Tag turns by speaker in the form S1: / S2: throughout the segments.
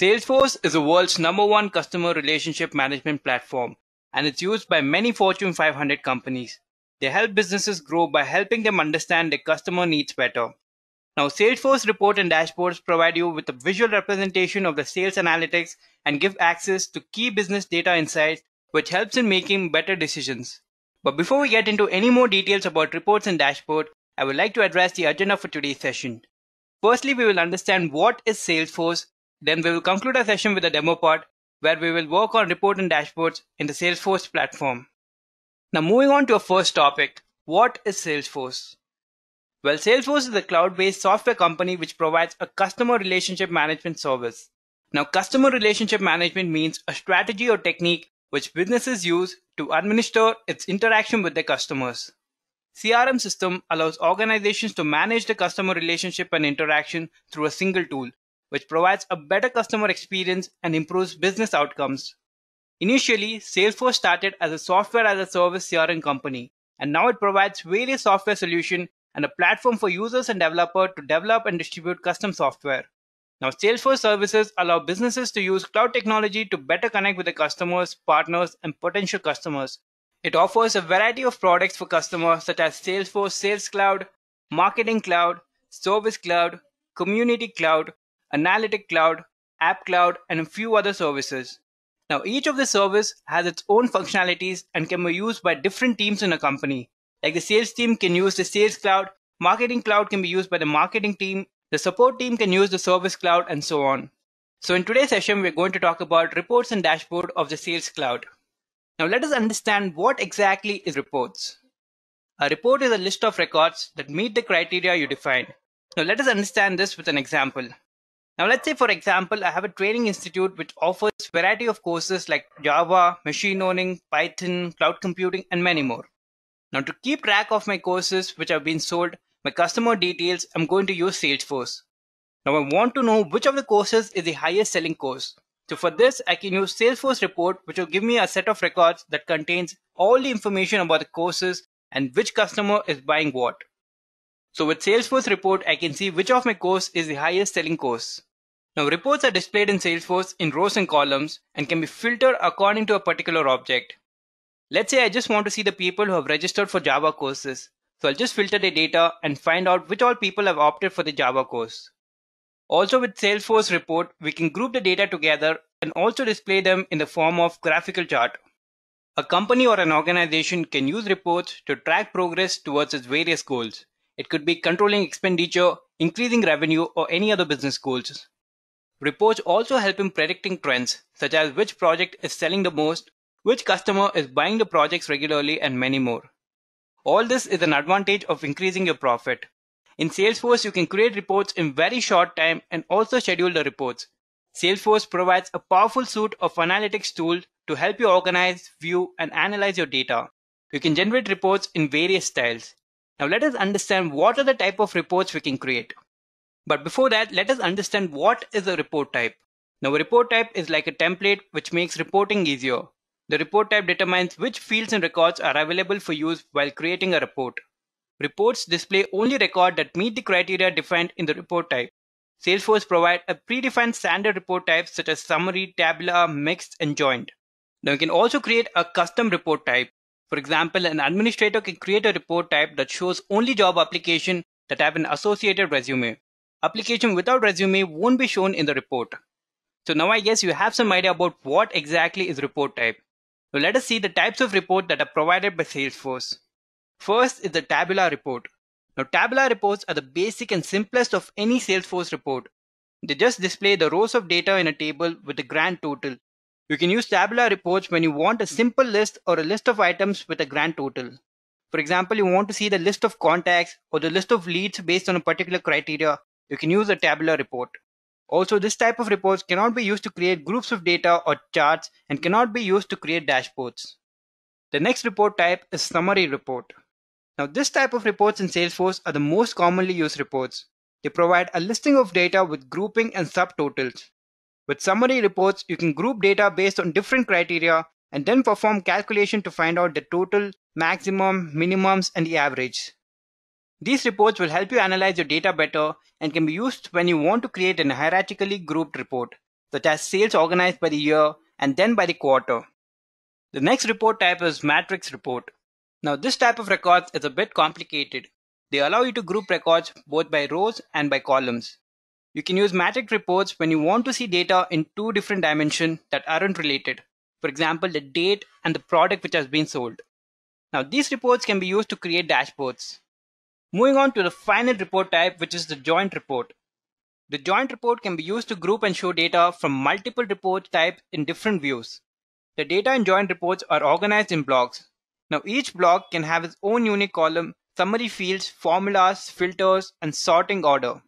S1: Salesforce is the world's number one customer relationship management platform, and it's used by many Fortune 500 companies. They help businesses grow by helping them understand their customer needs better. Now, Salesforce report and dashboards provide you with a visual representation of the sales analytics and give access to key business data insights, which helps in making better decisions. But before we get into any more details about reports and dashboard, I would like to address the agenda for today's session. Firstly, we will understand what is Salesforce then we will conclude our session with a demo part where we will work on report and dashboards in the Salesforce platform. Now moving on to our first topic, what is Salesforce? Well, Salesforce is a cloud-based software company which provides a customer relationship management service. Now, customer relationship management means a strategy or technique which businesses use to administer its interaction with their customers. CRM system allows organizations to manage the customer relationship and interaction through a single tool which provides a better customer experience and improves business outcomes. Initially, Salesforce started as a software as a service CRM company, and now it provides various software solutions and a platform for users and developers to develop and distribute custom software. Now, Salesforce services allow businesses to use cloud technology to better connect with their customers, partners, and potential customers. It offers a variety of products for customers such as Salesforce Sales Cloud, Marketing Cloud, Service Cloud, Community Cloud, Analytic Cloud, App Cloud, and a few other services. Now, each of the service has its own functionalities and can be used by different teams in a company. Like the sales team can use the sales cloud, marketing cloud can be used by the marketing team, the support team can use the service cloud, and so on. So in today's session, we're going to talk about reports and dashboard of the sales cloud. Now let us understand what exactly is reports. A report is a list of records that meet the criteria you define. Now let us understand this with an example. Now let's say for example, I have a training institute which offers variety of courses like Java, machine learning, Python, cloud computing, and many more. Now to keep track of my courses which have been sold, my customer details, I'm going to use Salesforce. Now I want to know which of the courses is the highest selling course. So for this, I can use Salesforce report, which will give me a set of records that contains all the information about the courses and which customer is buying what. So with Salesforce report, I can see which of my course is the highest selling course. Now reports are displayed in Salesforce in rows and columns and can be filtered according to a particular object. Let's say I just want to see the people who have registered for Java courses. So I'll just filter the data and find out which all people have opted for the Java course. Also with Salesforce report, we can group the data together and also display them in the form of graphical chart. A company or an organization can use reports to track progress towards its various goals. It could be controlling expenditure, increasing revenue, or any other business goals. Reports also help in predicting trends, such as which project is selling the most, which customer is buying the projects regularly, and many more. All this is an advantage of increasing your profit. In Salesforce, you can create reports in very short time and also schedule the reports. Salesforce provides a powerful suite of analytics tools to help you organize, view, and analyze your data. You can generate reports in various styles. Now let us understand what are the type of reports we can create. But before that, let us understand what is a report type. Now, a report type is like a template which makes reporting easier. The report type determines which fields and records are available for use while creating a report. Reports display only records that meet the criteria defined in the report type. Salesforce provides a predefined standard report types such as summary, tabular, mixed, and joined. Now you can also create a custom report type. For example, an administrator can create a report type that shows only job application that have an associated resume application without resume won't be shown in the report. So now I guess you have some idea about what exactly is report type. So let us see the types of report that are provided by Salesforce. First is the tabular report. Now tabular reports are the basic and simplest of any Salesforce report. They just display the rows of data in a table with the grand total. You can use tabular reports when you want a simple list or a list of items with a grand total. For example, you want to see the list of contacts or the list of leads based on a particular criteria you can use a tabular report. Also, this type of reports cannot be used to create groups of data or charts and cannot be used to create dashboards. The next report type is summary report. Now, this type of reports in Salesforce are the most commonly used reports. They provide a listing of data with grouping and subtotals. With summary reports, you can group data based on different criteria and then perform calculation to find out the total, maximum, minimums, and the average. These reports will help you analyze your data better and can be used when you want to create a hierarchically grouped report. such as sales organized by the year and then by the quarter. The next report type is matrix report. Now this type of records is a bit complicated. They allow you to group records both by rows and by columns. You can use matrix reports when you want to see data in two different dimensions that aren't related. For example, the date and the product which has been sold. Now these reports can be used to create dashboards. Moving on to the final report type, which is the joined report. The joined report can be used to group and show data from multiple report types in different views. The data in joined reports are organized in blocks. Now each block can have its own unique column, summary fields, formulas, filters, and sorting order.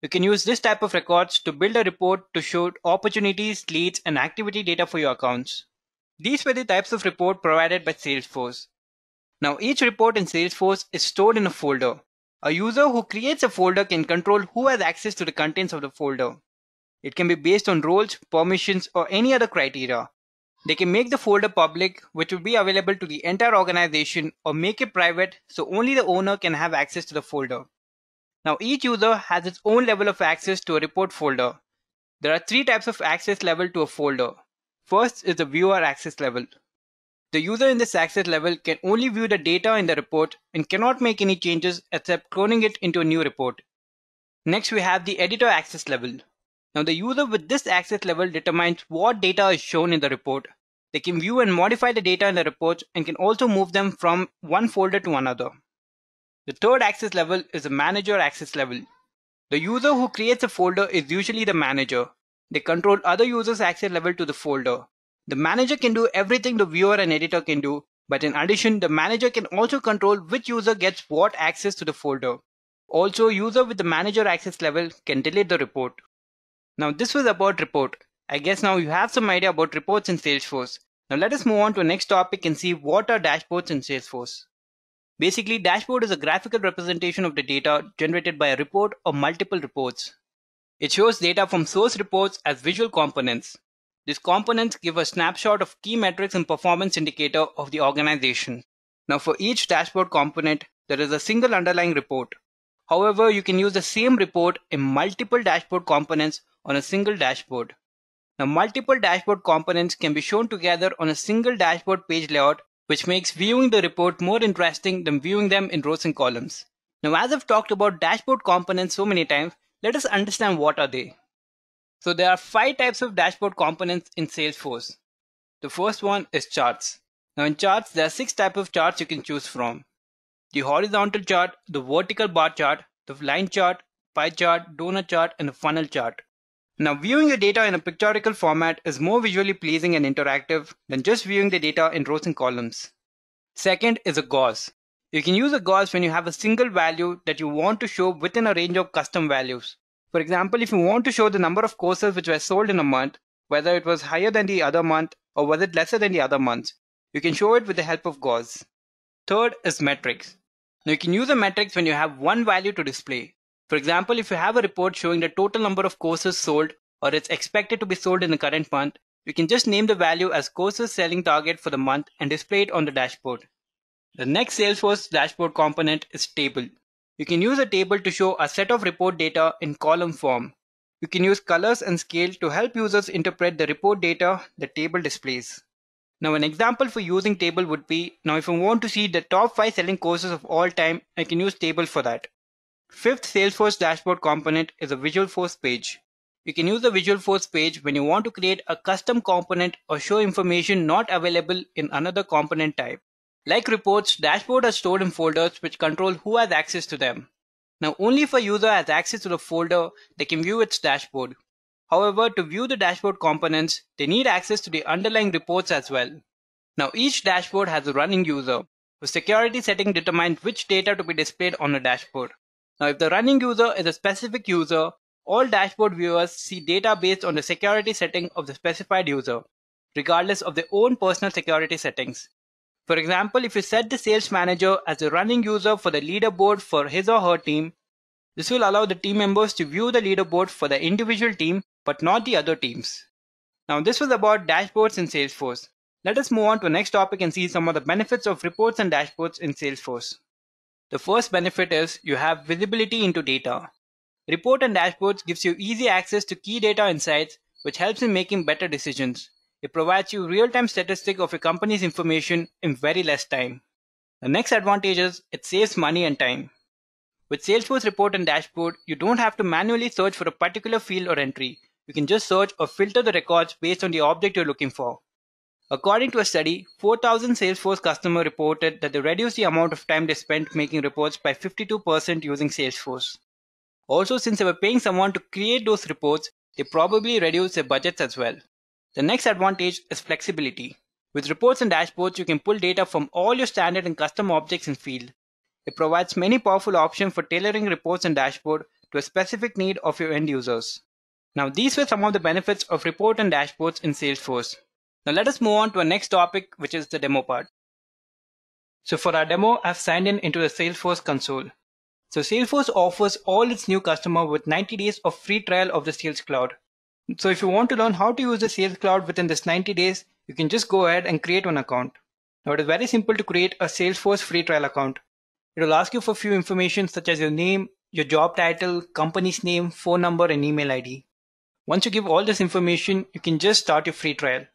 S1: You can use this type of records to build a report to show opportunities, leads, and activity data for your accounts. These were the types of report provided by Salesforce. Now each report in Salesforce is stored in a folder. A user who creates a folder can control who has access to the contents of the folder. It can be based on roles, permissions, or any other criteria. They can make the folder public, which will be available to the entire organization, or make it private so only the owner can have access to the folder. Now each user has its own level of access to a report folder. There are three types of access level to a folder. First is the viewer access level. The user in this access level can only view the data in the report and cannot make any changes except cloning it into a new report. Next, we have the editor access level. Now, the user with this access level determines what data is shown in the report. They can view and modify the data in the report and can also move them from one folder to another. The third access level is the manager access level. The user who creates a folder is usually the manager. They control other users' access level to the folder. The manager can do everything the viewer and editor can do, but in addition, the manager can also control which user gets what access to the folder. Also, user with the manager access level can delete the report. Now this was about report. I guess now you have some idea about reports in Salesforce. Now let us move on to the next topic and see what are dashboards in Salesforce. Basically, dashboard is a graphical representation of the data generated by a report or multiple reports. It shows data from source reports as visual components. These components give a snapshot of key metrics and performance indicator of the organization. Now for each dashboard component, there is a single underlying report. However, you can use the same report in multiple dashboard components on a single dashboard. Now multiple dashboard components can be shown together on a single dashboard page layout, which makes viewing the report more interesting than viewing them in rows and columns. Now as I've talked about dashboard components so many times, let us understand what are they. So there are five types of dashboard components in Salesforce. The first one is charts. Now in charts, there are six types of charts you can choose from. The horizontal chart, the vertical bar chart, the line chart, pie chart, donut chart, and the funnel chart. Now viewing the data in a pictorial format is more visually pleasing and interactive than just viewing the data in rows and columns. Second is a gauze. You can use a gauze when you have a single value that you want to show within a range of custom values. For example, if you want to show the number of courses which were sold in a month, whether it was higher than the other month or was it lesser than the other months, you can show it with the help of gauze. Third is metrics. Now you can use a metrics when you have one value to display. For example, if you have a report showing the total number of courses sold or it's expected to be sold in the current month, you can just name the value as courses selling target for the month and display it on the dashboard. The next Salesforce dashboard component is table. You can use a table to show a set of report data in column form. You can use colors and scale to help users interpret the report data the table displays. Now an example for using table would be, now if I want to see the top 5 selling courses of all time, I can use table for that. Fifth Salesforce dashboard component is a Visualforce page. You can use the Visualforce page when you want to create a custom component or show information not available in another component type. Like reports, dashboards are stored in folders which control who has access to them. Now only if a user has access to the folder, they can view its dashboard. However, to view the dashboard components, they need access to the underlying reports as well. Now each dashboard has a running user. whose security setting determines which data to be displayed on the dashboard. Now if the running user is a specific user, all dashboard viewers see data based on the security setting of the specified user, regardless of their own personal security settings. For example, if you set the sales manager as a running user for the leaderboard for his or her team, this will allow the team members to view the leaderboard for the individual team but not the other teams. Now this was about dashboards in Salesforce. Let us move on to the next topic and see some of the benefits of reports and dashboards in Salesforce. The first benefit is you have visibility into data. Report and dashboards gives you easy access to key data insights which helps in making better decisions. It provides you real-time statistic of your company's information in very less time. The next advantage is it saves money and time. With Salesforce Report and Dashboard, you don't have to manually search for a particular field or entry. You can just search or filter the records based on the object you're looking for. According to a study, 4,000 Salesforce customers reported that they reduced the amount of time they spent making reports by 52% using Salesforce. Also, since they were paying someone to create those reports, they probably reduced their budgets as well. The next advantage is flexibility. With reports and dashboards, you can pull data from all your standard and custom objects and field. It provides many powerful options for tailoring reports and dashboard to a specific need of your end users. Now, these were some of the benefits of report and dashboards in Salesforce. Now let us move on to our next topic, which is the demo part. So for our demo, I've signed in into the Salesforce console. So Salesforce offers all its new customers with 90 days of free trial of the Sales Cloud. So if you want to learn how to use the Sales Cloud within this 90 days, you can just go ahead and create one account. Now it is very simple to create a Salesforce free trial account. It will ask you for a few information such as your name, your job title, company's name, phone number, and email ID. Once you give all this information, you can just start your free trial.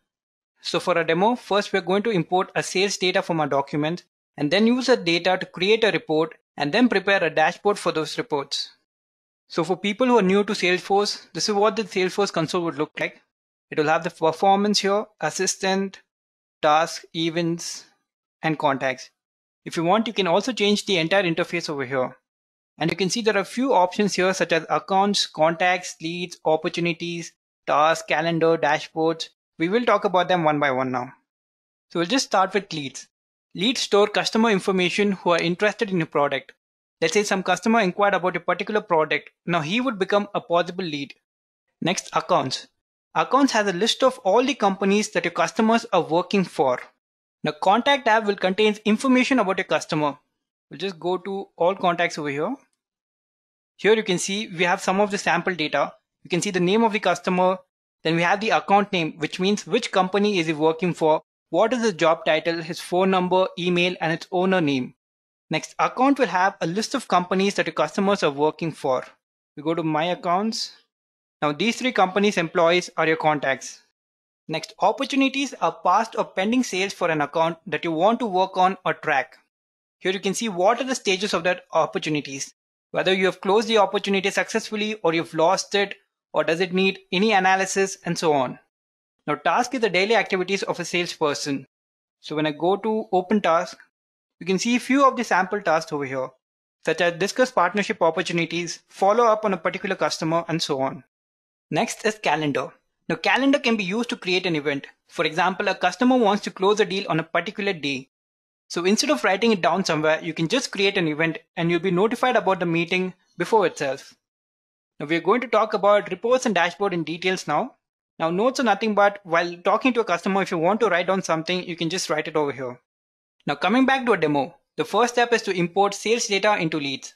S1: So for a demo, first we're going to import a sales data from our document and then use that data to create a report and then prepare a dashboard for those reports. So for people who are new to Salesforce, this is what the Salesforce console would look like. It will have the performance here, assistant, task, events, and contacts. If you want, you can also change the entire interface over here. And you can see there are a few options here such as accounts, contacts, leads, opportunities, tasks, calendar, dashboards. We will talk about them one by one now. So we'll just start with leads. Leads store customer information who are interested in your product. Let's say some customer inquired about a particular product. Now he would become a possible lead. Next, accounts. Accounts has a list of all the companies that your customers are working for. Now, contact tab will contain information about your customer. We'll just go to all contacts over here. Here you can see we have some of the sample data. You can see the name of the customer, then we have the account name, which means which company is he working for, what is his job title, his phone number, email, and its owner name. Next, account will have a list of companies that your customers are working for. We go to my accounts. Now these three companies employees are your contacts. Next, opportunities are past or pending sales for an account that you want to work on or track. Here you can see what are the stages of that opportunities. Whether you have closed the opportunity successfully or you've lost it or does it need any analysis and so on. Now task is the daily activities of a salesperson. So when I go to open task, you can see a few of the sample tasks over here, such as discuss partnership opportunities, follow up on a particular customer and so on. Next is calendar. Now calendar can be used to create an event. For example, a customer wants to close a deal on a particular day. So instead of writing it down somewhere, you can just create an event and you'll be notified about the meeting before itself. Now we're going to talk about reports and dashboard in details now. Now notes are nothing but while talking to a customer, if you want to write down something, you can just write it over here. Now coming back to a demo, the first step is to import sales data into leads.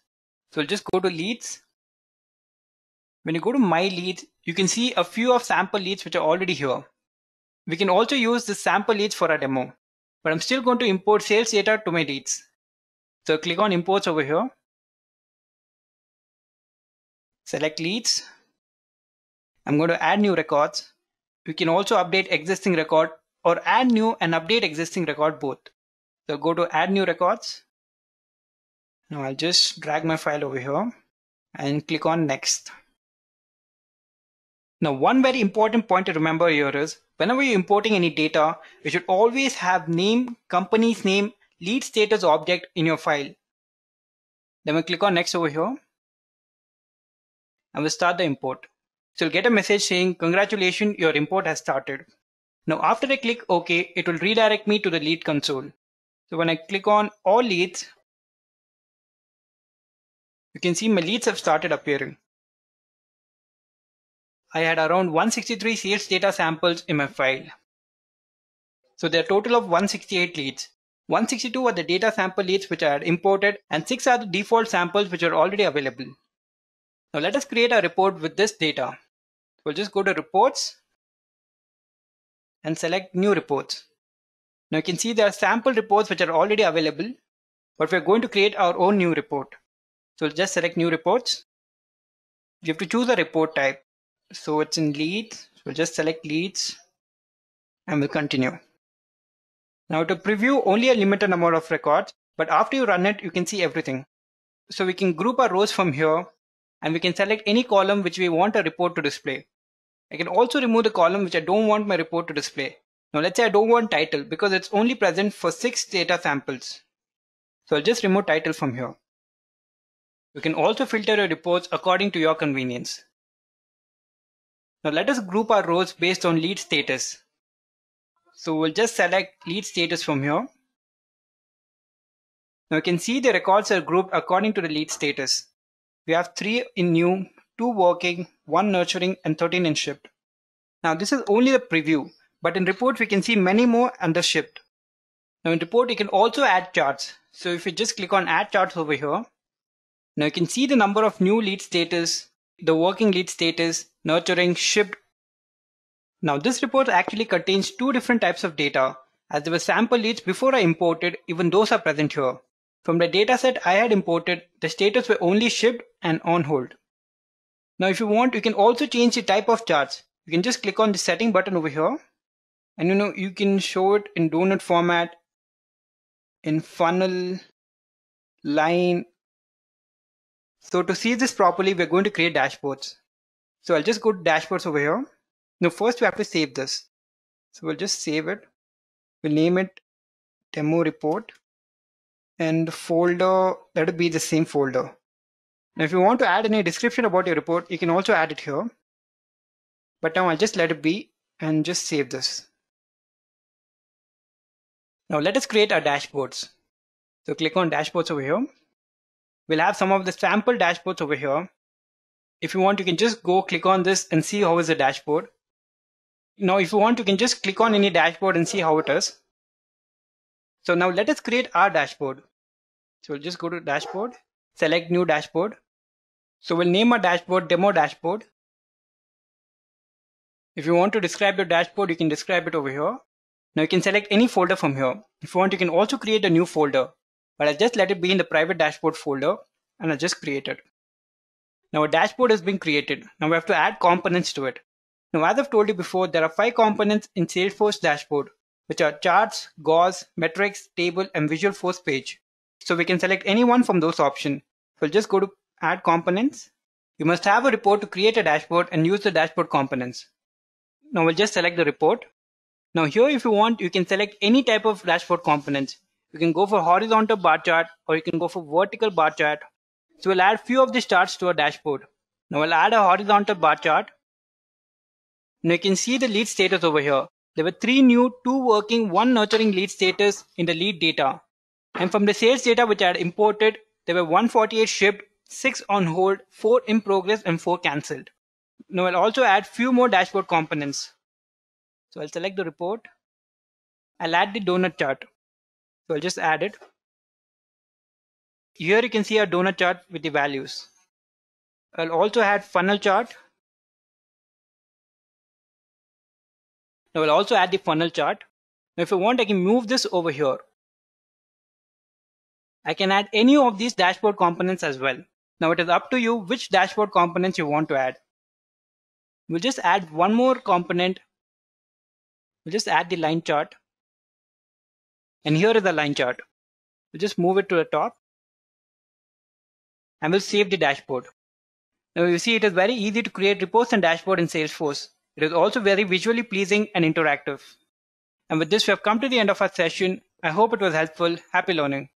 S1: So we'll just go to leads. When you go to my leads, you can see a few of sample leads which are already here. We can also use the sample leads for a demo, but I'm still going to import sales data to my leads. So click on imports over here select leads. I'm going to add new records. We can also update existing record or add new and update existing record both. So go to add new records. Now I'll just drag my file over here and click on next. Now one very important point to remember here is whenever you're importing any data, you should always have name, company's name, lead status object in your file. Then we click on next over here and we'll start the import. So you'll get a message saying, congratulations, your import has started. Now after I click OK, it will redirect me to the lead console. So when I click on all leads, you can see my leads have started appearing. I had around 163 sales data samples in my file. So there are total of 168 leads. 162 are the data sample leads which I had imported and 6 are the default samples which are already available. Now let us create a report with this data. We'll just go to reports and select new reports. Now you can see there are sample reports which are already available, but we're going to create our own new report. So we'll just select new reports. You have to choose a report type. So it's in leads. we'll just select leads and we'll continue. Now to preview only a limited number of records, but after you run it, you can see everything. So we can group our rows from here and we can select any column which we want a report to display. I can also remove the column which I don't want my report to display. Now let's say I don't want title because it's only present for six data samples. So I'll just remove title from here. You can also filter your reports according to your convenience. Now let us group our rows based on lead status. So we'll just select lead status from here. Now you can see the records are grouped according to the lead status. We have three in new, two working, one nurturing, and 13 in shipped. Now this is only the preview, but in report we can see many more under shipped. Now in report you can also add charts. So if you just click on add charts over here, now you can see the number of new lead status, the working lead status, nurturing, shipped. Now this report actually contains two different types of data as there were sample leads before I imported, even those are present here. From the dataset I had imported, the status were only shipped and on hold. Now if you want, you can also change the type of charts. You can just click on the setting button over here and you know you can show it in donut format, in funnel, line. So to see this properly, we're going to create dashboards. So I'll just go to dashboards over here. Now first we have to save this. So we'll just save it. We'll name it demo report and folder that it be the same folder now if you want to add any description about your report you can also add it here but now I'll just let it be and just save this now let us create our dashboards so click on dashboards over here we'll have some of the sample dashboards over here if you want you can just go click on this and see how is the dashboard now if you want you can just click on any dashboard and see how it is so now let us create our dashboard. So we'll just go to dashboard, select new dashboard. So we'll name our dashboard demo dashboard. If you want to describe your dashboard, you can describe it over here. Now you can select any folder from here. If you want, you can also create a new folder, but I'll just let it be in the private dashboard folder and I'll just create it. Now a dashboard has been created. Now we have to add components to it. Now as I've told you before, there are five components in Salesforce dashboard which are charts, gauze, metrics, table, and Visualforce page. So we can select any one from those options. So we'll just go to add components. You must have a report to create a dashboard and use the dashboard components. Now we'll just select the report. Now here if you want, you can select any type of dashboard components. You can go for horizontal bar chart or you can go for vertical bar chart. So we'll add few of these charts to our dashboard. Now we'll add a horizontal bar chart. Now you can see the lead status over here. There were three new, two working, one nurturing lead status in the lead data. And from the sales data which I had imported, there were 148 shipped, 6 on hold, 4 in progress, and 4 cancelled. Now I'll also add few more dashboard components. So I'll select the report. I'll add the donut chart. So I'll just add it. Here you can see a donut chart with the values. I'll also add funnel chart Now I'll also add the funnel chart. Now if I want, I can move this over here. I can add any of these dashboard components as well. Now it is up to you which dashboard components you want to add. We'll just add one more component. We'll just add the line chart. And here is the line chart. We'll just move it to the top. And we'll save the dashboard. Now you see it is very easy to create reports and dashboard in Salesforce. It is also very visually pleasing and interactive. And with this, we have come to the end of our session. I hope it was helpful. Happy learning.